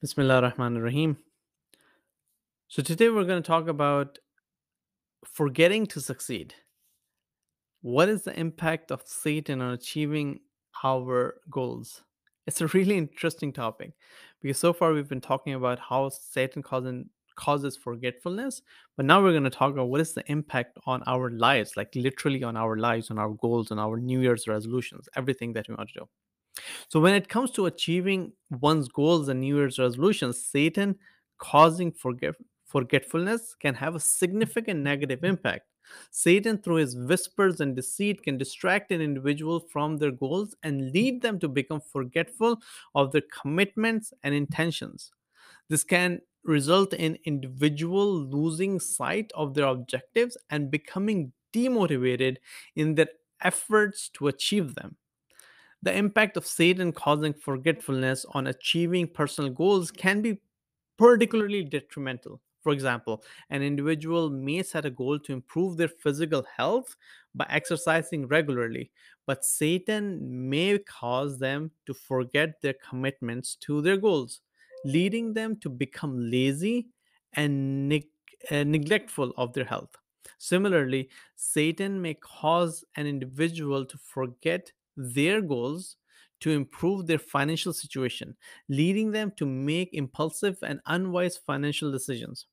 Bismillah Rahman Rahim. So, today we're going to talk about forgetting to succeed. What is the impact of Satan on achieving our goals? It's a really interesting topic because so far we've been talking about how Satan causes, causes forgetfulness, but now we're going to talk about what is the impact on our lives, like literally on our lives, on our goals, on our New Year's resolutions, everything that we want to do. So, when it comes to achieving one's goals and New Year's resolutions, Satan causing forget- forgetfulness can have a significant negative impact. Satan, through his whispers and deceit, can distract an individual from their goals and lead them to become forgetful of their commitments and intentions. This can result in individual losing sight of their objectives and becoming demotivated in their efforts to achieve them. The impact of Satan causing forgetfulness on achieving personal goals can be particularly detrimental. For example, an individual may set a goal to improve their physical health by exercising regularly, but Satan may cause them to forget their commitments to their goals, leading them to become lazy and neg- uh, neglectful of their health. Similarly, Satan may cause an individual to forget their goals to improve their financial situation, leading them to make impulsive and unwise financial decisions.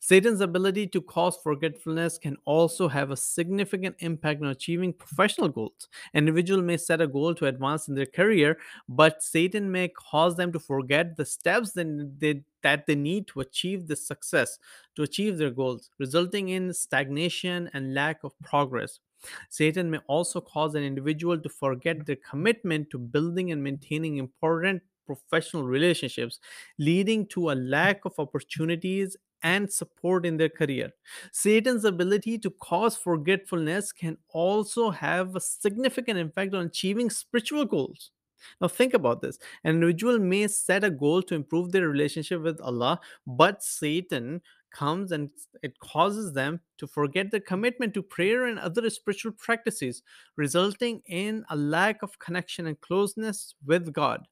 Satan's ability to cause forgetfulness can also have a significant impact on achieving professional goals. An individual may set a goal to advance in their career, but Satan may cause them to forget the steps that they, that they need to achieve this success, to achieve their goals, resulting in stagnation and lack of progress. Satan may also cause an individual to forget their commitment to building and maintaining important professional relationships, leading to a lack of opportunities and support in their career. Satan's ability to cause forgetfulness can also have a significant impact on achieving spiritual goals. Now, think about this. An individual may set a goal to improve their relationship with Allah, but Satan comes and it causes them to forget their commitment to prayer and other spiritual practices, resulting in a lack of connection and closeness with God.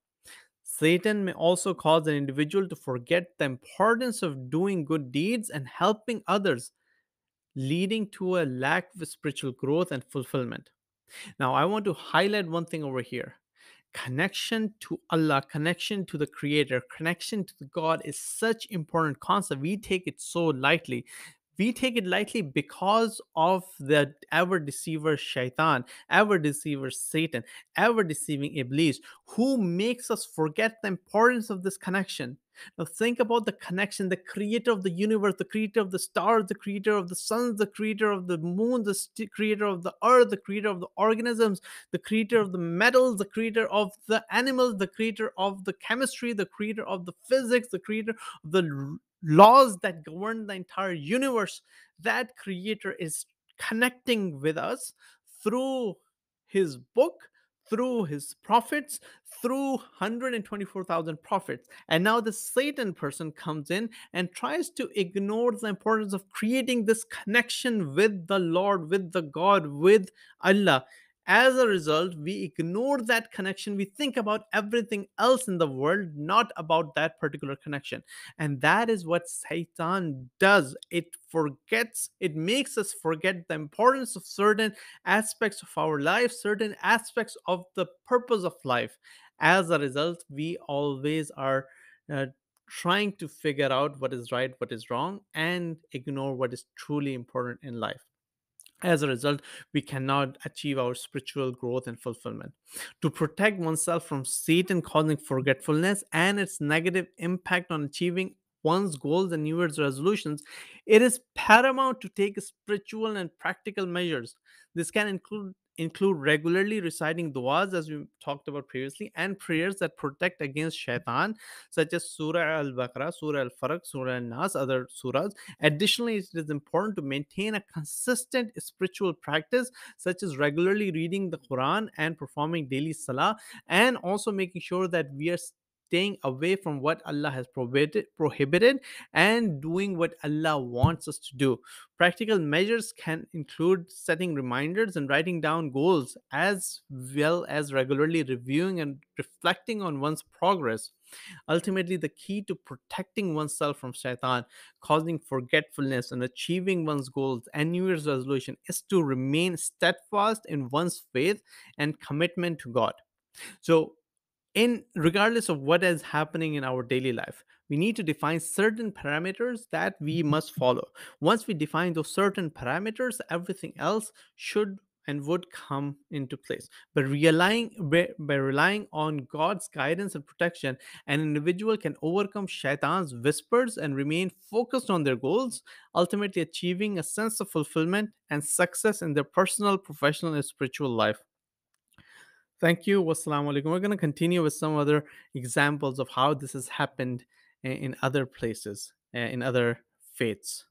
Satan may also cause an individual to forget the importance of doing good deeds and helping others, leading to a lack of spiritual growth and fulfillment. Now, I want to highlight one thing over here. Connection to Allah, connection to the Creator, connection to the God is such important concept. We take it so lightly we take it lightly because of the ever deceiver shaitan, ever deceiver Satan, ever deceiving Iblis, who makes us forget the importance of this connection. Now, think about the connection, the creator of the universe, the creator of the stars, the creator of the suns, the creator of the moon, the st- creator of the earth, the creator of the organisms, the creator of the metals, the creator of the animals, the creator of the chemistry, the creator of the physics, the creator of the laws that govern the entire universe, that creator is connecting with us through his book, through his prophets, through 124,000 prophets. And now the Satan person comes in and tries to ignore the importance of creating this connection with the Lord, with the God, with Allah. As a result, we ignore that connection. We think about everything else in the world, not about that particular connection. And that is what Satan does. It forgets, it makes us forget the importance of certain aspects of our life, certain aspects of the purpose of life. As a result, we always are uh, trying to figure out what is right, what is wrong, and ignore what is truly important in life. As a result, we cannot achieve our spiritual growth and fulfillment. To protect oneself from Satan causing forgetfulness and its negative impact on achieving one's goals and New Year's resolutions, it is paramount to take spiritual and practical measures. This can include include regularly reciting du'as as we talked about previously and prayers that protect against shaitan such as surah al-baqarah surah al-falaq surah al-nas other surahs Additionally, it is important to maintain a consistent spiritual practice, such as regularly reading the Quran and performing daily salah, and also making sure that we are staying away from what Allah has prohibited, prohibited and doing what Allah wants us to do. Practical measures can include setting reminders and writing down goals, as well as regularly reviewing and reflecting on one's progress. Ultimately, the key to protecting oneself from shaitan, causing forgetfulness, and achieving one's goals and New Year's resolution is to remain steadfast in one's faith and commitment to God. So, in regardless of what is happening in our daily life we need to define certain parameters that we mm-hmm. must follow. Once we define those certain parameters everything else should and would come into place. But relying by, by relying on god's guidance and protection an individual can overcome shaitan's whispers and remain focused on their goals ultimately achieving a sense of fulfillment and success in their personal professional and spiritual life Thank you. Wassalamu alaikum. We're going to continue with some other examples of how this has happened in other places, in other faiths.